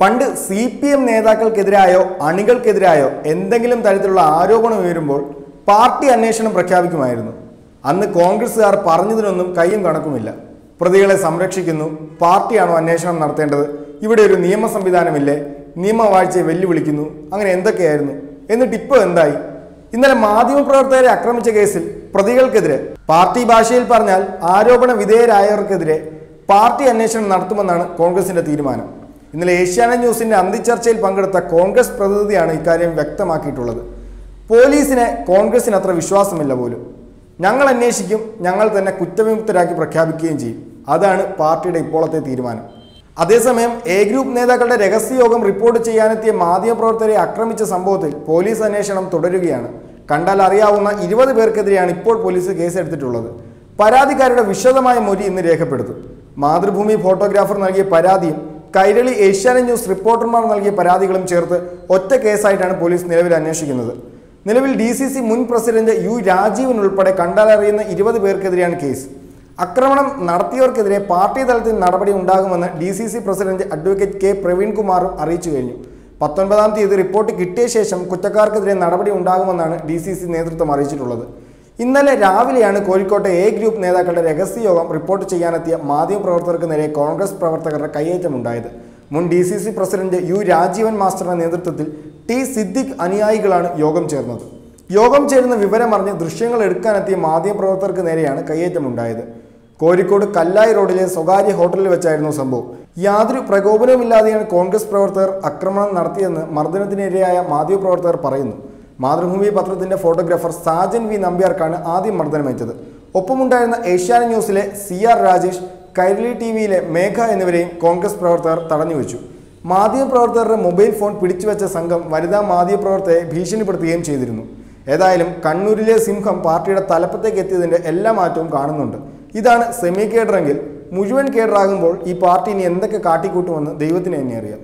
പണ്ട് C P M നേതാക്കൾക്കെതിരായോ അണികൾക്കെതിരായോ എന്തെങ്കിലും തരത്തിലുള്ള ആരോപണം ഉയരുമ്പോൾ പാർട്ടി അന്വേഷണം പ്രഖ്യാപിക്കുമായിരുന്നു. അന്ന് കോൺഗ്രസ്സുകാർ പറഞ്ഞതിനൊന്നും കയ്യും കണക്കുമില്ല. പ്രതികളെ സംരക്ഷിക്കുന്നു പാർട്ടിയാണോ അന്വേഷണം നടത്തേണ്ടത്? ഇവിടെ ഒരു നിയമ സംവിധാനമില്ലേ? നിയമവാഴ്ചയെ വെല്ലുവിളിക്കുന്നു അങ്ങനെ എന്തൊക്കെയായിരുന്നു? എന്നിട്ട് ഇപ്പോൾ എന്തായി? ഇന്നലെ മാധ്യമപ്രവർത്തകരെ ആക്രമിച്ച കേസിൽ പ്രതികൾക്കെതിരെ പാർട്ടി ഭാഷയിൽ പറഞ്ഞാൽ ആരോപണ വിധേയരായവർക്കെതിരെ പാർട്ടി അന്വേഷണം നടത്തുമെന്നാണ് കോൺഗ്രസിന്റെ തീരുമാനം. ഇന്നലെ ഏഷ്യാനെറ്റ് ന്യൂസിന്റെ അന്തിച്ചർച്ചയിൽ പങ്കെടുത്ത കോൺഗ്രസ് പ്രതിനിധിയാണ് ഇക്കാര്യം വ്യക്തമാക്കിയിട്ടുള്ളത്. പോലീസിനെ കോൺഗ്രസിന് അത്ര വിശ്വാസമില്ല പോലും. ഞങ്ങൾ അന്വേഷിക്കും ഞങ്ങൾ തന്നെ കുറ്റവിമുക്തരാക്കി പ്രഖ്യാപിക്കുകയും ചെയ്യും. അതാണ് പാർട്ടിയുടെ ഇപ്പോഴത്തെ തീരുമാനം. അതേസമയം എ ഗ്രൂപ്പ് നേതാക്കളുടെ രഹസ്യയോഗം റിപ്പോർട്ട് ചെയ്യാനെത്തിയ മാധ്യമപ്രവർത്തകരെ ആക്രമിച്ച സംഭവത്തിൽ പോലീസ് അന്വേഷണം തുടരുകയാണ്. കണ്ടാൽ അറിയാവുന്ന ഇരുപത് പേർക്കെതിരെയാണ് ഇപ്പോൾ പോലീസ് കേസെടുത്തിട്ടുള്ളത്. പരാതിക്കാരുടെ വിശദമായ മൊഴി ഇന്ന് രേഖപ്പെടുത്തും. മാതൃഭൂമി ഫോട്ടോഗ്രാഫർ നൽകിയ പരാതിയും കൈരളി ഏഷ്യാനെറ്റ് ന്യൂസ് റിപ്പോർട്ടർമാർ നൽകിയ പരാതികളും ചേർത്ത് ഒറ്റ കേസായിട്ടാണ് പോലീസ് നിലവിൽ അന്വേഷിക്കുന്നത്. നിലവിൽ ഡി സി സി മുൻ പ്രസിഡന്റ് യു രാജീവൻ ഉൾപ്പെടെ കണ്ടാലറിയുന്ന ഇരുപത് പേർക്കെതിരെയാണ് കേസ്. ആക്രമണം നടത്തിയവർക്കെതിരെ പാർട്ടി തലത്തിൽ നടപടി ഉണ്ടാകുമെന്ന് D C C president advocate K പ്രവീൺകുമാറും അറിയിച്ചു കഴിഞ്ഞു. പത്തൊൻപതാം തീയതി റിപ്പോർട്ട് കിട്ടിയ ശേഷം കുറ്റക്കാർക്കെതിരെ നടപടി ഉണ്ടാകുമെന്നാണ് ഡി സി സി നേതൃത്വം അറിയിച്ചിട്ടുള്ളത്. ഇന്നലെ രാവിലെയാണ് കോഴിക്കോട്ടെ എ ഗ്രൂപ്പ് നേതാക്കളുടെ രഹസ്യയോഗം റിപ്പോർട്ട് ചെയ്യാനെത്തിയ മാധ്യമപ്രവർത്തകർക്ക് നേരെ കോൺഗ്രസ് പ്രവർത്തകരുടെ കയ്യേറ്റമുണ്ടായത്. മുൻ D C C president U Rajeevan മാസ്റ്ററുടെ നേതൃത്വത്തിൽ ടി സിദ്ദിഖ് അനുയായികളാണ് യോഗം ചേർന്നത്. യോഗം ചേരുന്ന വിവരമറിഞ്ഞ് ദൃശ്യങ്ങൾ എടുക്കാനെത്തിയ മാധ്യമപ്രവർത്തകർക്ക് നേരെയാണ് കയ്യേറ്റമുണ്ടായത്. കോഴിക്കോട് കല്ലായി റോഡിലെ സ്വകാര്യ ഹോട്ടലിൽ വെച്ചായിരുന്നു സംഭവം. യാതൊരു പ്രകോപനവുമില്ലാതെയാണ് കോൺഗ്രസ് പ്രവർത്തകർ ആക്രമണം നടത്തിയെന്ന് മർദ്ദനത്തിനിരയായ മാധ്യമപ്രവർത്തകർ പറയുന്നു. മാതൃഭൂമി പത്രത്തിന്റെ ഫോട്ടോഗ്രാഫർ സാജൻ വി നമ്പ്യാർക്കാണ് ആദ്യം മർദ്ദനമേറ്റത് ഒപ്പമുണ്ടായിരുന്ന Asianet ന്യൂസിലെ C R Rajesh Kairali T വിയിലെ മേഘ എന്നിവരെയും കോൺഗ്രസ് പ്രവർത്തകർ തടഞ്ഞുവെച്ചു മാധ്യമപ്രവർത്തകരുടെ മൊബൈൽ ഫോൺ പിടിച്ചുവെച്ച സംഘം വനിതാ മാധ്യമപ്രവർത്തകരെ ഭീഷണിപ്പെടുത്തുകയും ചെയ്തിരുന്നു. ഏതായാലും കണ്ണൂരിലെ സിംഹം പാർട്ടിയുടെ തലപ്പത്തേക്ക് എത്തിയതിന്റെ എല്ലാ മാറ്റവും കാണുന്നുണ്ട്. ഇതാണ് സെമി കേഡറെങ്കിൽ മുഴുവൻ കേഡറാകുമ്പോൾ ഈ പാർട്ടി ഇനി എന്തൊക്കെ കാട്ടിക്കൂട്ടുമെന്ന് ദൈവത്തിന് തന്നെ അറിയാം.